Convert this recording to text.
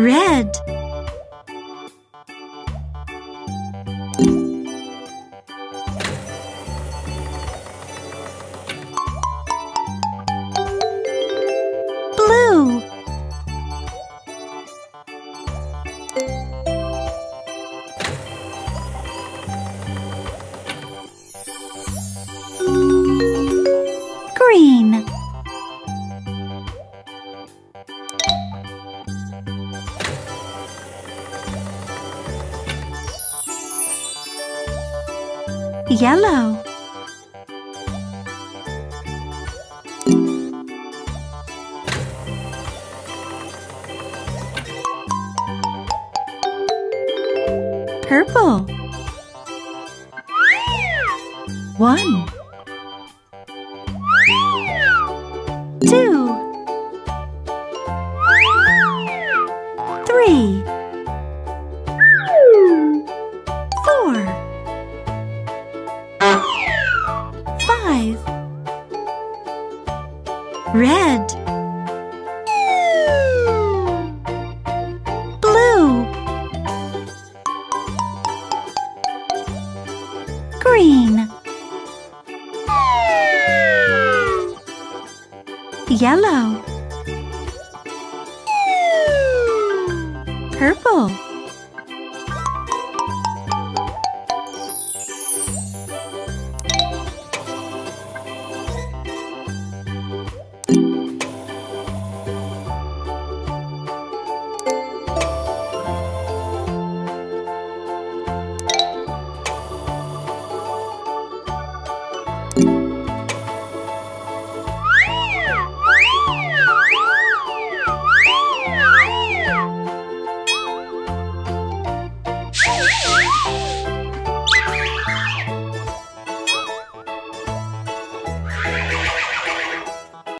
red. Blue. Green yellow. Purple. One. Two. Three red. Blue. Green. Yellow. Purple